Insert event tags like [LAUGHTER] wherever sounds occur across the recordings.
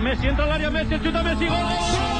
Messi entra al área, Messi, chuta Messi, gol.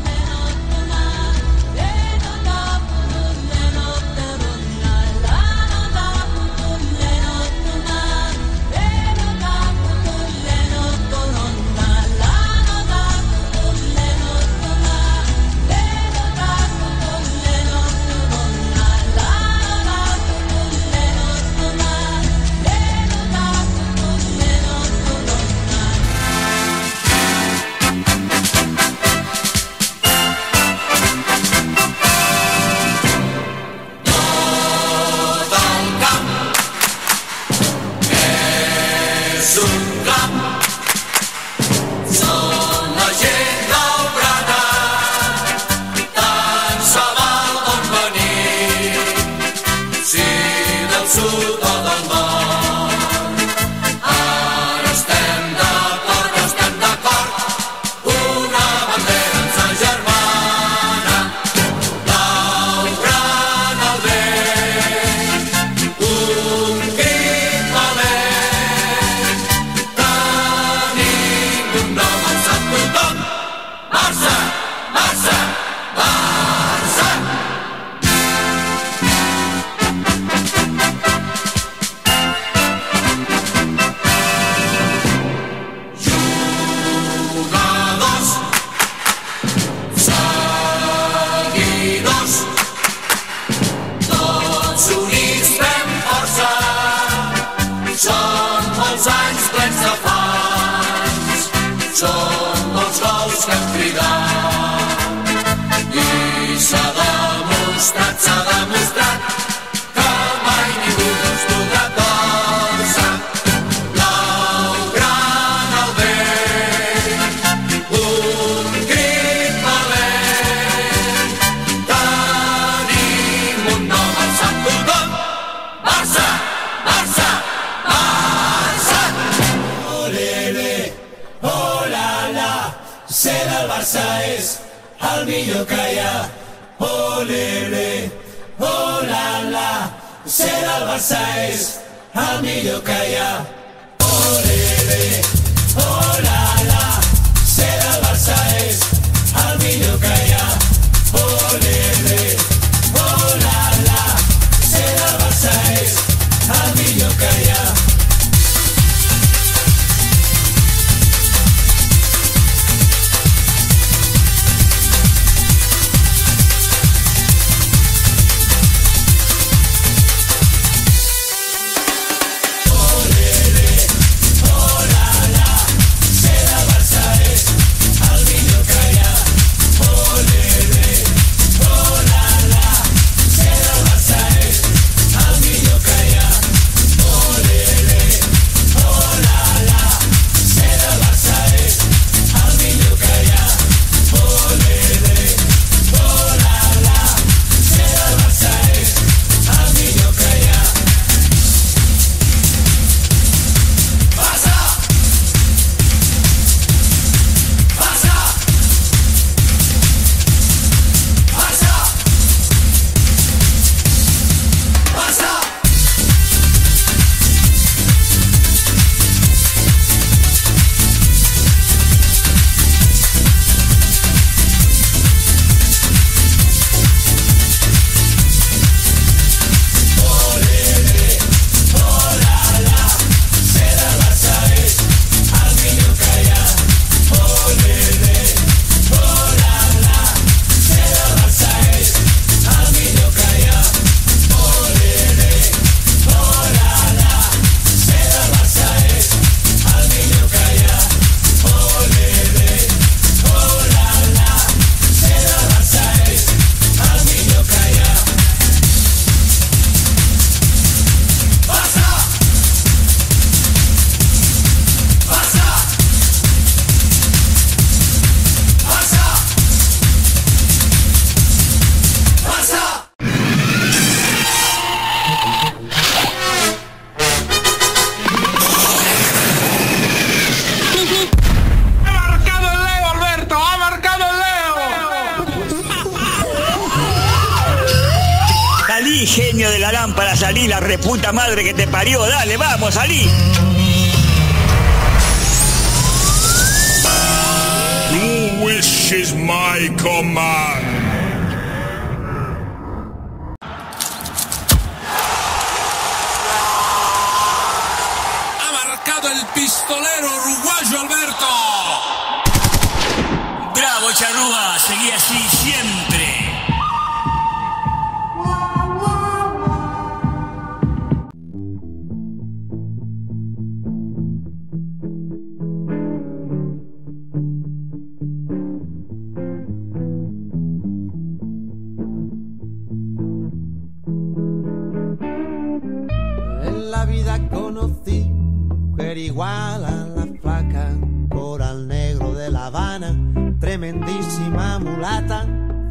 será el Barçáis, el millor que hi ha. Ole, bé, la la, serà la lámpara, salí, la reputa madre que te parió. Dale, vamos, salí. Your wish is my command. Ha marcado el pistolero uruguayo Alberto. Igual a la flaca, coral negro de La Habana, tremendísima mulata,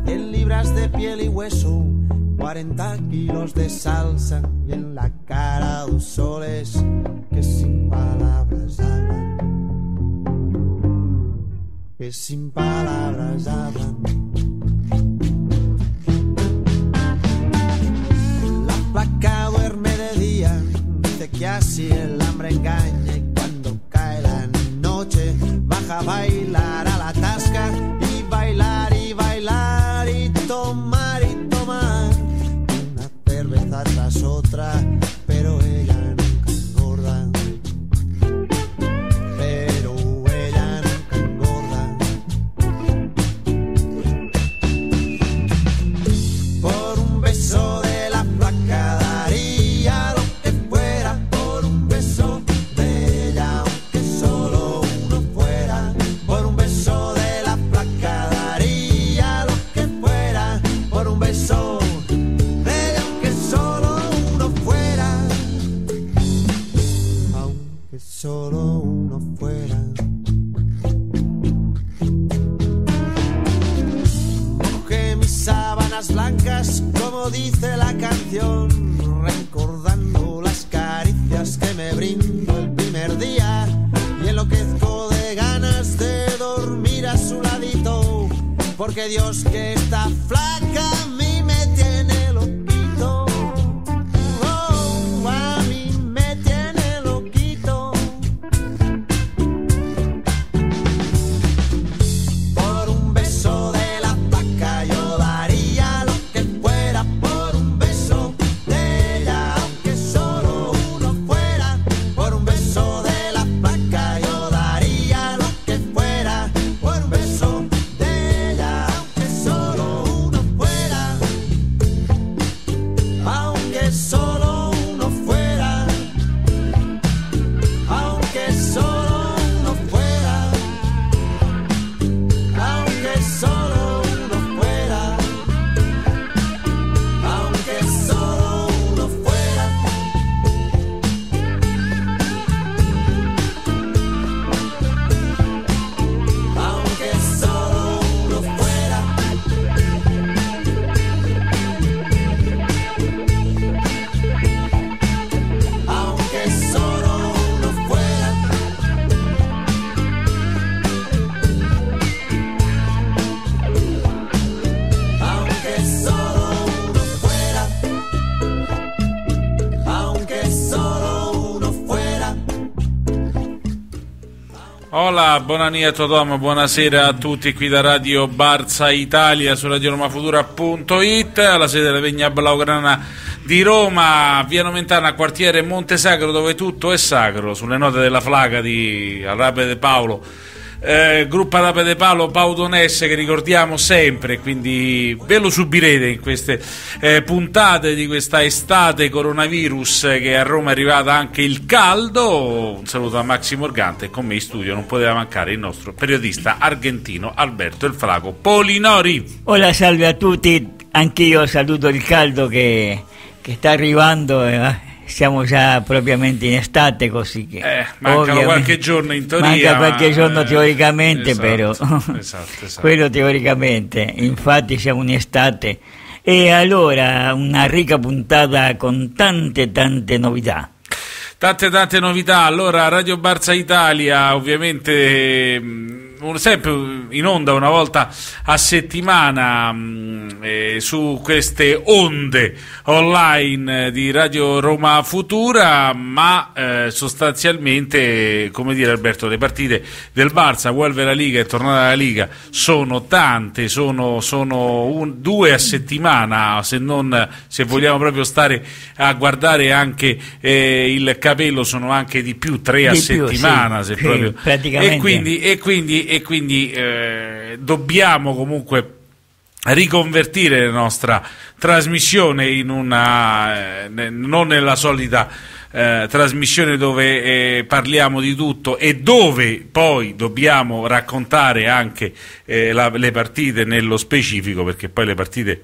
100 libras de piel y hueso, 40 kilos de salsa y en la cara dos soles que sin palabras hablan, que sin palabras hablan. Que así el hambre engaña cuando cae la noche baja a bailar como dice la canción, recordando las caricias que me brindo el primer día. Y enloquezco de ganas de dormir a su ladito, porque Dios que está flaca a Hola, buonasera a tutti qui da Radio Barza Italia su radioromafutura.it alla sede della Vegna Blaugrana di Roma, via Nomentana, quartiere Montesacro dove tutto è sacro, sulle note della flaga di Arabe De Paolo. Eh, gruppo Arabe De Paolo Paudonesse che ricordiamo sempre, quindi ve lo subirete in queste eh, puntate di questa estate coronavirus eh, che a Roma è arrivata anche il caldo. Un saluto a Maxi Morgante e con me in studio non poteva mancare il nostro periodista argentino Alberto El Flaco Polinori. Hola, salve a tutti, anch'io saluto il caldo che, che sta arrivando, eh, siamo già propriamente in estate così che... Eh, mancano qualche giorno in teoria. Manca qualche giorno eh, teoricamente esatto, però, esatto, [LAUGHS] esatto. quello teoricamente, infatti siamo in estate. E allora una ricca puntata con tante tante novità. Tante tante novità. Allora, Radio Barza Italia, ovviamente un- sempre in onda una volta a settimana mh, eh, su queste onde online di Radio Roma Futura, ma eh, sostanzialmente, come dire Alberto, le partite del Barça, vuelve la Liga e tornare alla Liga, sono tante, sono, sono un- due a settimana, se non se vogliamo proprio stare a guardare anche eh, il capello sono anche di più, tre a Di più, settimana, sì, se proprio. E quindi, e quindi, e quindi eh, dobbiamo comunque riconvertire la nostra trasmissione in una eh, non nella solita eh, trasmissione dove eh, parliamo di tutto e dove poi dobbiamo raccontare anche eh, la- le partite nello specifico perché poi le partite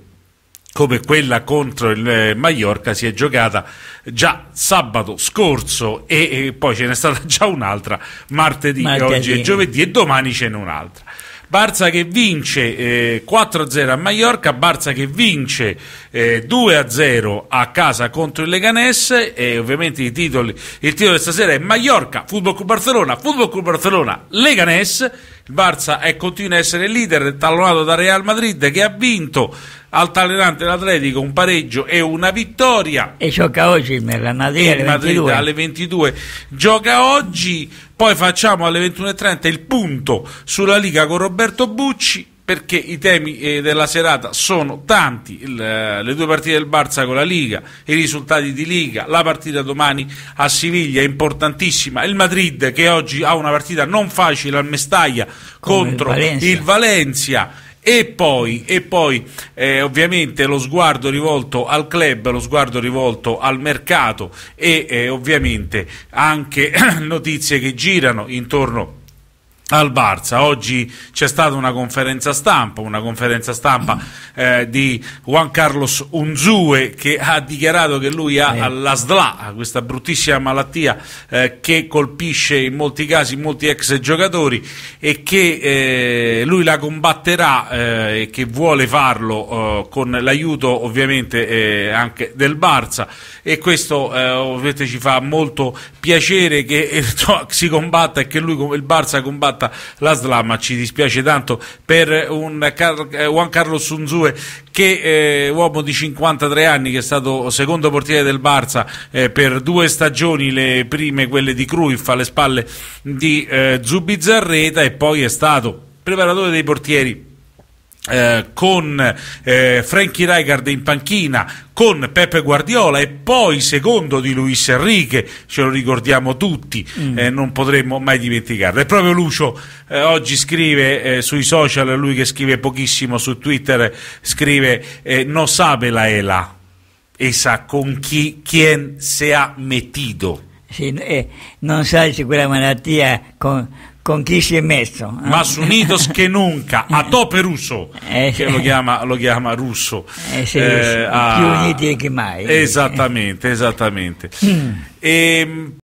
come quella contro il eh, Mallorca si è giocata già sabato scorso e, e poi ce n'è stata [LAUGHS] già un'altra martedì, Martedì. oggi è giovedì e domani ce n'è un'altra. Barça che vince eh, 4-0 a Mallorca, Barça che vince eh, 2-0 a casa contro il Leganés e ovviamente i titoli, il titolo di stasera è Mallorca, Football Club Barcellona, Football Club Barcellona, Leganés, il Barça è, continua a essere leader, tallonato da Real Madrid che ha vinto altalenante l'Atletico un pareggio e una vittoria. E gioca oggi il Madrid alle Madrid 22. alle 22 gioca oggi, poi facciamo alle 21.30 il punto sulla Liga con Roberto Bucci perché i temi eh, della serata sono tanti, Il, eh, le due partite del Barça con la Liga, i risultati di Liga, la partita domani a Siviglia importantissima, il Madrid che oggi ha una partita non facile al Mestaglia Come il contro Valencia. il Valencia. E poi, e poi eh, ovviamente lo sguardo rivolto al club, lo sguardo rivolto al mercato e eh, ovviamente anche [CLEARS THROAT] notizie che girano intorno al Barça. Oggi c'è stata una conferenza stampa, una conferenza stampa eh, di Juan Carlos Unzue che ha dichiarato che lui ha Eh. la SLA, questa bruttissima malattia eh, che colpisce in molti casi molti ex giocatori e che eh, lui la combatterà eh, e che vuole farlo eh, con l'aiuto ovviamente anche del Barça e questo ovviamente ci fa molto piacere che [LAUGHS] si combatta e che lui il Barça combatta la SLA ma ci dispiace tanto per un Car- eh, Juan Carlos Unzue che eh, uomo di 53 anni che è stato secondo portiere del Barça eh, per due stagioni le prime quelle di Cruyff alle spalle di eh, Zubizarreta e poi è stato preparatore dei portieri eh, con eh, Frankie Rijkaard in panchina, con Pepe Guardiola e poi secondo di Luis Enrique, ce lo ricordiamo tutti, eh, non potremmo mai dimenticarlo. E proprio Lucio eh, oggi scrive eh, sui social, lui che scrive pochissimo su Twitter, scrive eh, no sabe la ELA, esa con chi quien se ha metido. Sì, non sai se quella malattia con, con chi si è messo. eh? Más unidos che nunca, a [LAUGHS] tope russo, Eh, che lo chiama, lo chiama russo. Eh, sì, Eh, sì, a- più uniti che mai. Esattamente, esattamente. Mm. Ehm,